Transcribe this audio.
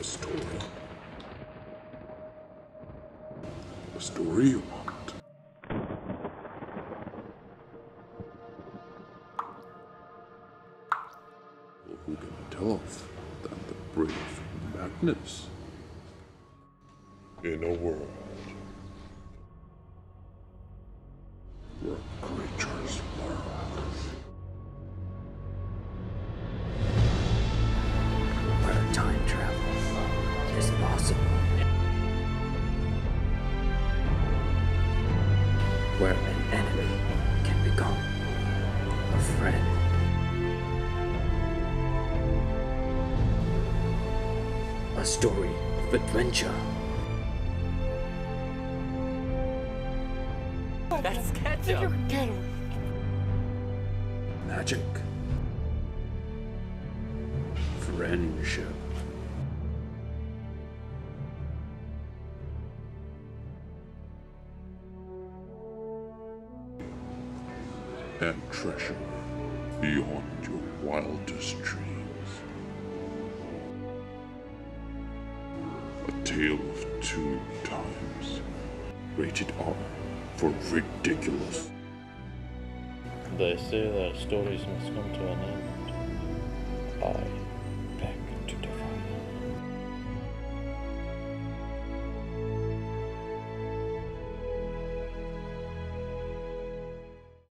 A story. A story you want. Well, who can tell us than the brave Magnus? In a world Where an enemy can become a friend. A story of adventure. That's ketchup. Magic. Friendship. And treasure beyond your wildest dreams. A tale of two times. Rated R for ridiculous. They say that stories must come to an end. Bye.